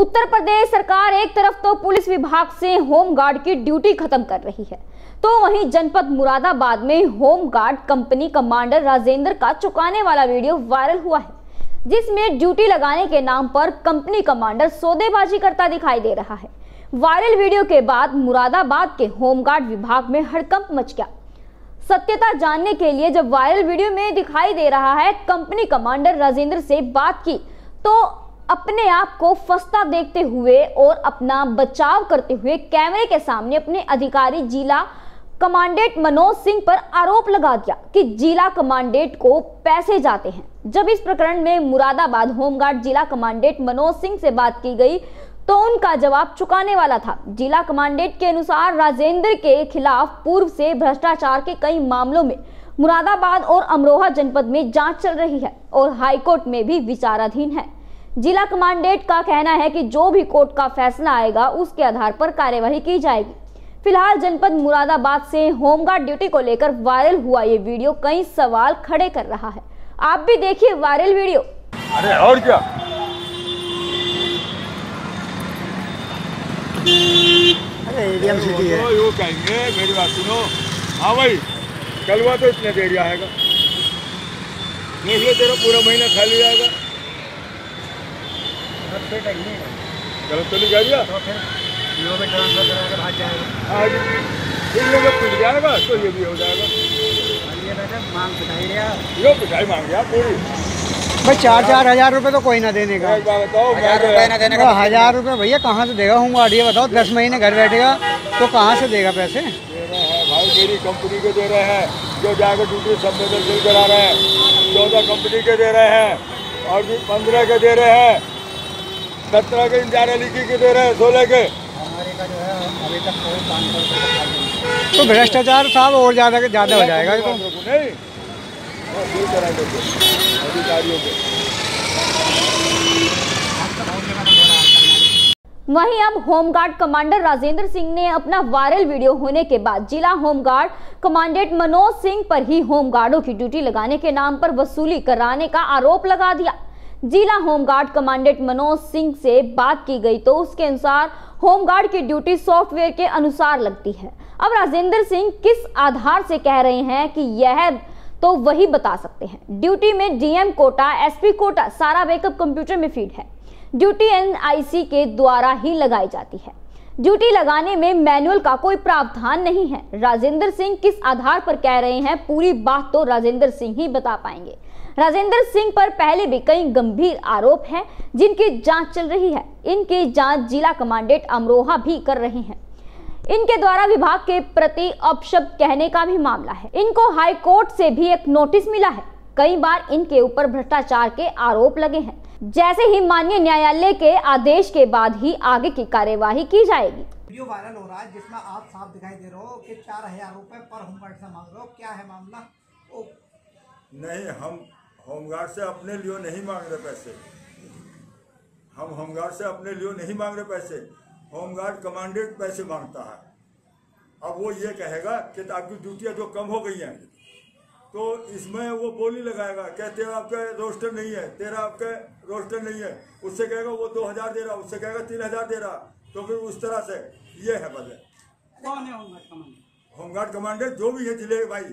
उत्तर प्रदेश सरकार एक तरफ़ तो पुलिस विभाग से होम गार्ड की ड्यूटी खत्म कर रही है। तो वहीं जनपद मुरादाबाद में home guard company commander Rajendra का चुकाने वाला वीडियो वायरल हुआ है, जिसमें ड्यूटी लगाने के नाम पर कंपनी कमांडर सौदेबाजी करता दिखाई दे रहा है। वायरल वीडियो के बाद मुरादाबाद के होमगार्ड विभाग में हड़कंप मच गया। सत्यता जानने के लिए जब वायरल वीडियो में दिखाई दे रहा है कंपनी कमांडर राजेंद्र से बात की तो अपने आप को फंसता देखते हुए और अपना बचाव करते हुए कैमरे के सामने अपने अधिकारी जिला कमांडेंट मनोज सिंह पर आरोप लगा दिया कि जिला कमांडेंट को पैसे जाते हैं। जब इस प्रकरण में मुरादाबाद होमगार्ड जिला कमांडेंट मनोज सिंह से बात की गई तो उनका जवाब चुकाने वाला था। जिला कमांडेंट के अनुसार राजेंद्र के खिलाफ पूर्व से भ्रष्टाचार के कई मामलों में मुरादाबाद और अमरोहा जनपद में जाँच चल रही है और हाईकोर्ट में भी विचाराधीन है। जिला कमांडेंट का कहना है कि जो भी कोर्ट का फैसला आएगा उसके आधार पर कार्यवाही की जाएगी। फ़िलहाल जनपद मुरादाबाद से होमगार्ड ड्यूटी को लेकर वायरल हुआ ये वीडियो कई सवाल खड़े कर रहा है। आप भी देखिए वायरल वीडियो। अरे और क्या? अरे एडीएम सिटी है। तो यो कहेंगे मेरी बात सुनो। हाँ भाई कलवा तो इतने देर आएगा देख लो तेरा पूरा महीना खाली जाएगा चलो चली जाइए आज इन लोगों पिट जाएगा तो ये भी हो जाएगा यो पिटाई मांग गया पूरी भाई चार चार हज़ार रुपए तो कोई ना देने का। बताओ हज़ार रुपए भैया कहाँ से देगा? हूँ ये बताओ दस महीने घर बैठेगा तो कहाँ से देगा पैसे? दे रहे हैं भाई मेरी कंपनी के दे रहे हैं। जो जाकर ड्यूटी सब बदल करा रहे हैं चौदह कंपनी के दे रहे हैं और भी पंद्रह के दे रहे हैं। सत्रह के इंजारा लिखी के दे रहे हैं सोलह के तो भ्रष्टाचार साहब और ज़्यादा ज़्यादा हो जाएगा तो नहीं। अधिकारियों के। वहीं अब होमगार्ड कमांडर राजेंद्र सिंह ने अपना वायरल वीडियो होने के बाद जिला होमगार्ड कमांडेंट मनोज सिंह पर ही होमगार्डों की ड्यूटी लगाने के नाम पर वसूली कराने का आरोप लगा दिया। जिला होमगार्ड कमांडेंट मनोज सिंह से बात की गई तो उसके अनुसार होमगार्ड की ड्यूटी सॉफ्टवेयर के अनुसार लगती है। अब राजेंद्र सिंह किस आधार से कह रहे हैं कि यह तो वही बता सकते हैं। ड्यूटी में डीएम कोटा, एसपी कोटा, सारा बैकअप कंप्यूटर में फ़ीड है। ड्यूटी एनआईसी के द्वारा ही लगाई जाती है। ड्यूटी लगाने में मैनुअल का कोई प्रावधान नहीं है। राजेंद्र सिंह किस आधार पर कह रहे हैं, पूरी बात तो राजेंद्र सिंह ही बता पाएँगे। राजेंद्र सिंह पर पहले भी कई गंभीर आरोप हैं जिनकी जाँच चल रही है। इनकी जाँच जिला कमांडेंट अमरोहा भी कर रहे हैं। इनके द्वारा विभाग के प्रति अपशब्द कहने का भी मामला है। इनको हाई कोर्ट से भी एक नोटिस मिला है। कई बार इनके ऊपर भ्रष्टाचार के आरोप लगे हैं। जैसे ही माननीय न्यायालय के आदेश के बाद ही आगे की कार्यवाही की जाएगी। वीडियो वायरल हो रहा है जिसमें आप साफ़ दिखाई दे रहे हो कि चार हज़ार रुपए पर होमगार्ड से मांग रहे हो। क्या है मामला? ओ, नहीं हम होमगार्ड से अपने लिए नहीं मांग रहे पैसे। हम होमगार्ड से अपने लिए नहीं मांग रहे पैसे। होमगार्ड कमांडेंट पैसे माँगता है। अब वो ये कहेगा कि आपकी ड्यूटियाँ जो कम हो गई हैं तो इसमें वो बोली लगाएगा क्या तेरा आपका रोस्टर नहीं है तेरा आपका रोस्टर नहीं है। उससे कहेगा वो दो हज़ार दे रहा। उससे कहेगा तीन हज़ार दे रहा। तो फिर उस तरह से ये है वजह कौन है होमगार्ड कमांडर होमगार्ड कमांडेंट जो भी है ज़िले भाई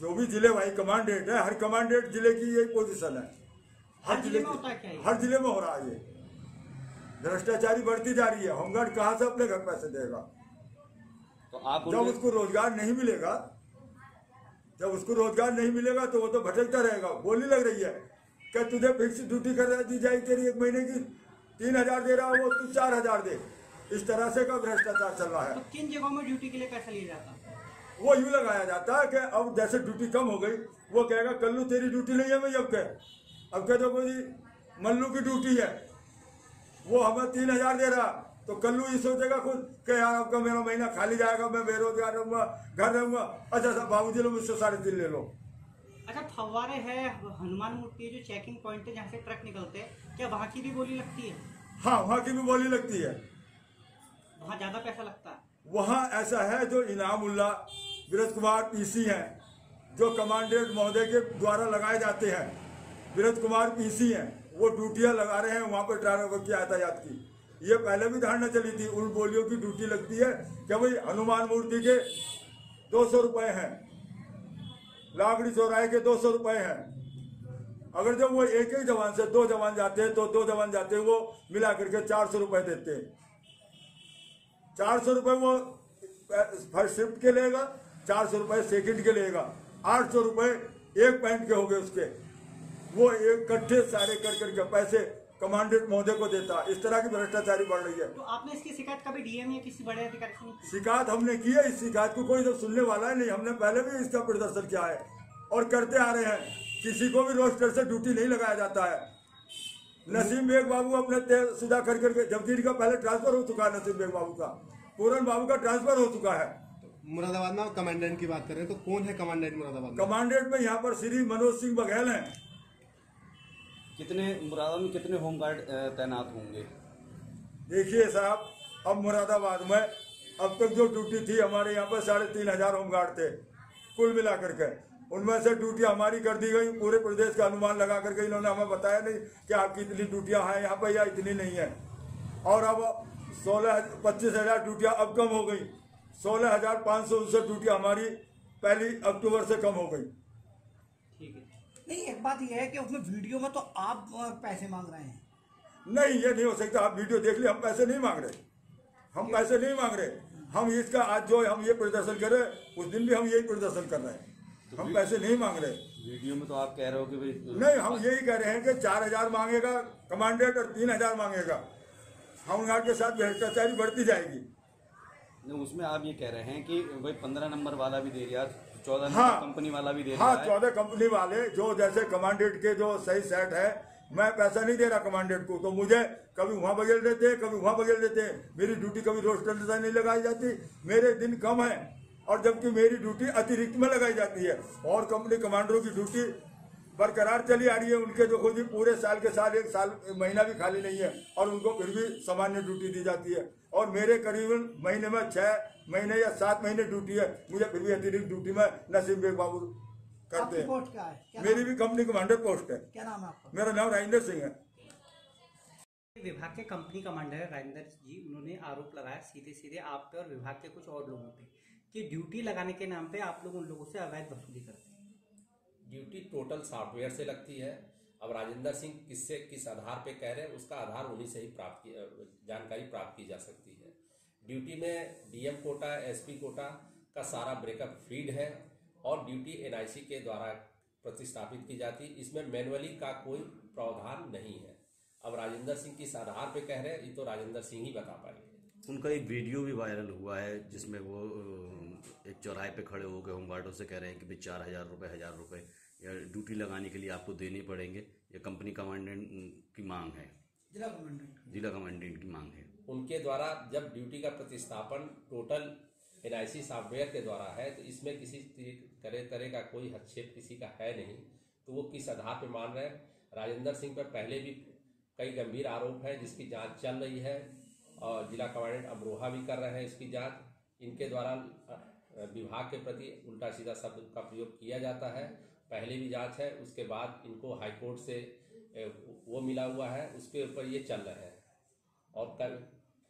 जो भी ज़िले भाई कमांडेंट है हर कमांडेंट ज़िले की यही पोजीशन है। हर ज़िले में होता है क्या ये? हर ज़िले में हो रहा है ये। भ्रष्टाचारी बढ़ती जा रही है होमगार्ड कहाँ से अपने घर पैसे देगा? तो आप जब उसको रोज़गार नहीं मिलेगा जब उसको रोज़गार नहीं मिलेगा तो वो तो भटकता रहेगा। बोली लग रही है क्या तुझे फिक्स ड्यूटी कर दी जाएगी तेरी एक महीने की? तीन हज़ार दे रहा हो वो तू चार हज़ार दे। इस तरह से का भ्रष्टाचार चल रहा है। तो किन जगहों में ड्यूटी के लिए पैसा लिया जाता? है वो यूँ लगाया जाता है कि अब जैसे ड्यूटी कम हो गई वो कहेगा कल्लू तेरी ड्यूटी नहीं है भाई अब कह। अब कह दो भाई मल्लू की ड्यूटी है। वो हमें तीन हज़ार दे रहा तो कल्लू ये सोचेगा खुद कि यार आपका मेरा महीना खाली जाएगा मैं बेरोजगार रहूँगा घर रहूँगा। अच्छा सब बाबू जी लो मुझसे साढ़े तीन ले लो। अच्छा फव्वारे है हनुमान मूर्ति जो चेकिंग पॉइंट है जहाँ से ट्रक निकलते हैं क्या वहाँ की भी बोली लगती है? हाँ वहाँ की भी बोली लगती है। वहाँ ज़्यादा पैसा लगता है? वहाँ ऐसा है जो इनामुल्ला विरज कुमार पीसी हैं, जो कमांडेंट महोदय के द्वारा लगाए जाते हैं। विनोद कुमार पीसी हैं, वो ड्यूटियाँ लगा रहे हैं, वहाँ पर ड्राइवर की यातायात की। ये पहले भी धारणा चली थी, उन बोलियों की ड्यूटी लगती है कि भाई हनुमान मूर्ति के दो सौ रुपए हैं, लाकड़ी चौराहे के दो सौ रुपए हैं। अगर जब वो एक एक जवान से दो जवान जाते हैं तो दो जवान जाते हैं, वो मिला करके चार सौ रुपए देते हैं। चार सौ रुपए वो फ़र्स्ट शिफ्ट के लेगा चार सौ रुपए सेकंड के लेगा आठ सौ रुपए एक पॉइंट के हो गए उसके। वो एक कट्ठे सारे कर करके पैसे कमांडेंट महोदय को देता। इस तरह की भ्रष्टाचारी बढ़ रही है। तो आपने इसकी शिकायत कभी डीएम या किसी बड़े अधिकारी से? शिकायत हमने की है इस शिकायत को कोई तो सुनने वाला है नहीं। हमने पहले भी इसका प्रदर्शन किया है और करते आ रहे हैं। किसी को भी रोस्टर से ड्यूटी नहीं लगाया जाता है। नसीम बेग बाबू अपने सुधा कर करके जमदीर का पहले ट्रांसफ़र हो चुका है नसीम बेग बाबू का। पूरन बाबू का ट्रांसफ़र हो चुका है। मुरादाबाद में कमांडेंट की बात करें तो कौन है कमांडेंट मुरादाबाद कमांडेंट में यहाँ पर श्री मनोज सिंह बघेल हैं। कितने मुरादाबाद में कितने होमगार्ड अ, तैनात होंगे? देखिए साहब अब मुरादाबाद में अब तक जो ड्यूटी थी हमारे यहाँ पर साढ़े तीन हज़ार होमगार्ड थे कुल मिलाकर के। उनमें से ड्यूटी हमारी कर दी गई पूरे प्रदेश का अनुमान लगा करके इन्होंने हमें बताया नहीं कि आपकी इतनी ड्यूटियाँ हैं यहाँ पर या इतनी नहीं है। और अब सोलह पच्चीस हज़ार ड्यूटियाँ अब कम हो गई। सोलह हज़ार पाँच सौ उनसठ ड्यूटी हमारी पहली अक्टूबर से कम हो गई। ठीक है। नहीं एक बात यह है कि उसमें वीडियो में तो आप पैसे मांग रहे हैं। नहीं ये नहीं हो सकता आप वीडियो देख लिए हम पैसे नहीं मांग रहे। हम पैसे नहीं मांग रहे। हम इसका आज जो हम ये प्रदर्शन कर रहे उस दिन भी हम यही प्रदर्शन कर रहे हैं। तो हम पैसे नहीं मांग रहे। वीडियो में तो आप कह रहे हो कि भाई नहीं हम यही कह रहे हैं कि चार हज़ार मांगेगा कमांडेंट और तीन हज़ार मांगेगा। होमगार्ड के साथ भ्रष्टाचारी बढ़ती जाएगी। उसमें आप ये कह रहे हैं कि भाई पंद्रह नंबर वाला भी दे दिया चौदह हाँ। कंपनी वाला भी दे हाँ रहा है। चौदह कंपनी वाले जो जैसे कमांडेंट के जो सही सेट है मैं पैसा नहीं दे रहा कमांडेंट को तो मुझे कभी वहाँ बगल देते हैं कभी वहाँ बगल देते हैं। मेरी ड्यूटी कभी रोस्टर नहीं लगाई जाती मेरे दिन कम है। और जबकि मेरी ड्यूटी अतिरिक्त में लगाई जाती है। और कंपनी कमांडरों की ड्यूटी बरकरार चली आ रही है उनके जो खुद ही पूरे साल के साल एक साल महीना भी खाली नहीं है और उनको फिर भी सामान्य ड्यूटी दी जाती है। और मेरे करीबन महीने में छह महीने या सात महीने ड्यूटी है मुझे फिर भी अतिरिक्त ड्यूटी में नसीम बेग बाबू करते हैं। है? मेरी भी कंपनी कमांडर पोस्ट है। क्या नाम है मेरा नाम राजेंद्र सिंह है। विभाग के कंपनी कमांडर राजेंद्र जी उन्होंने आरोप लगाया सीधे सीधे आप पे और विभाग के कुछ और लोगों पे कि ड्यूटी लगाने के नाम पे आप लोग उन लोगों से अवैध वसूली करते हैं। ड्यूटी टोटल सॉफ्टवेयर से लगती है। अब राजेंद्र सिंह किससे, किस आधार पे कह रहे हैं, उसका आधार उन्हीं से ही प्राप्त की जानकारी प्राप्त की जा सकती है। ड्यूटी में डीएम कोटा, एसपी कोटा का सारा ब्रेकअप फ़ीड है और ड्यूटी एनआईसी के द्वारा प्रतिस्थापित की जाती। इसमें मैनुअली का कोई प्रावधान नहीं है। अब राजेंद्र सिंह किस आधार पे कह रहे हैं, ये तो राजेंद्र सिंह ही बता पाएँगे। उनका एक वीडियो भी वायरल हुआ है जिसमें वो एक चौराहे पे खड़े होकर होमगार्डों से कह रहे हैं कि भाई चार हज़ार रुपये हज़ार रुपये या ड्यूटी लगाने के लिए आपको देने पड़ेंगे ये कंपनी कमांडेंट की मांग है। जिला कमांडेंट जिला कमांडेंट की मांग है। उनके द्वारा जब ड्यूटी का प्रतिस्थापन टोटल एनआईसी सॉफ्टवेयर के द्वारा है तो इसमें किसी तरह तरह का कोई हस्तक्षेप किसी का है नहीं तो वो किस आधार पर मान रहे हैं? राजेंद्र सिंह पर पहले भी कई गंभीर आरोप हैं जिसकी जाँच चल रही है। और जिला कमांडेंट अमरोहा भी कर रहे हैं इसकी जाँच। इनके द्वारा विभाग के प्रति उल्टा सीधा शब्द का प्रयोग किया जाता है। पहले भी जाँच है उसके बाद इनको हाईकोर्ट से वो मिला हुआ है उसके ऊपर ये चल रहे हैं। और कल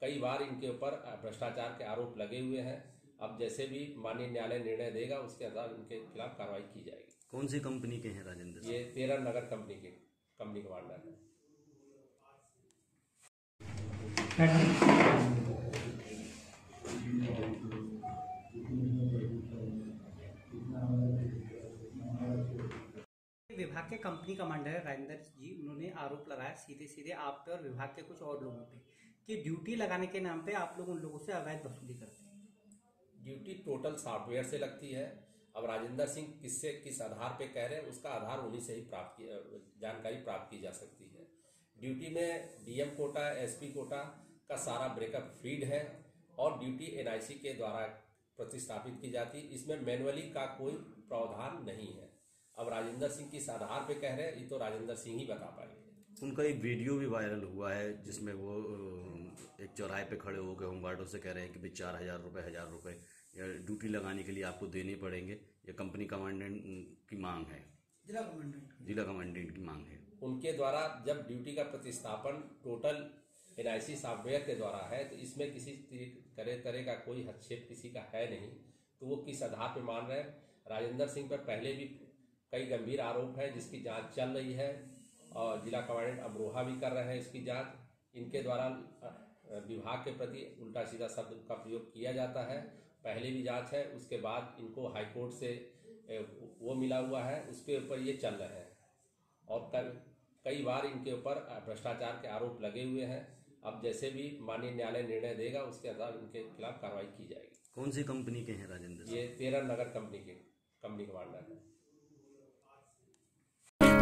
कई बार इनके ऊपर भ्रष्टाचार के आरोप लगे हुए हैं। अब जैसे भी माननीय न्यायालय निर्णय देगा उसके आधार इनके खिलाफ कार्रवाई की जाएगी। कौन सी कंपनी के हैं राजेंद्र? ये तेरह नगर कंपनी के कंपनी कमांडर है। विभाग के कंपनी कमांडर राजेंद्र जी, उन्होंने आरोप लगाया सीधे सीधे आप पे और विभाग के कुछ और लोगों पे कि ड्यूटी लगाने के नाम पे आप लोग उन लोगों से अवैध वसूली करते हैं। ड्यूटी टोटल सॉफ्टवेयर से लगती है। अब राजेंद्र सिंह किससे, किस आधार पे कह रहे हैं, उसका आधार उन्हीं से ही प्राप्त जानकारी प्राप्त की जा सकती है। ड्यूटी में डीएम कोटा, एसपी कोटा का सारा ब्रेकअप फ़ीड है और ड्यूटी एनआईसी के द्वारा प्रतिस्थापित की जाती। इसमें मैनुअली का कोई प्रावधान नहीं है। अब राजेंद्र सिंह किस आधार पे कह रहे हैं, ये तो राजेंद्र सिंह ही बता पाएँगे। उनका एक वीडियो भी वायरल हुआ है, जिसमें वो एक चौराहे पे खड़े होकर होमगार्डों से कह रहे हैं कि भाई चार हज़ार रुपये हज़ार रुपये या ड्यूटी लगाने के लिए आपको देने पड़ेंगे। ये कंपनी कमांडेंट की मांग है। जिला कमांडेंट जिला कमांडेंट की मांग है। उनके द्वारा जब ड्यूटी का प्रतिस्थापन टोटल एनआईसी सॉफ्टवेयर के द्वारा है तो इसमें किसी तरह तरह का कोई हस्तक्षेप किसी का है नहीं तो वो किस आधार पर मान रहे हैं? राजेंद्र सिंह पर पहले भी कई गंभीर आरोप हैं जिसकी जाँच चल रही है और जिला कमांडेंट अमरोहा भी कर रहे हैं इसकी जाँच। इनके द्वारा विभाग के प्रति उल्टा सीधा शब्द का प्रयोग किया जाता है। पहले भी जाँच है उसके बाद इनको हाईकोर्ट से वो मिला हुआ है उसके ऊपर ये चल रहे हैं। और कल कई बार इनके ऊपर भ्रष्टाचार के आरोप लगे हुए हैं। अब जैसे भी माननीय न्यायालय निर्णय देगा उसके आधार इनके खिलाफ कार्रवाई की जाएगी। कौन सी कंपनी के हैं राजेंद्र ये तेरह नगर कंपनी के कंपनी के कमांडर है।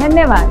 धन्यवाद।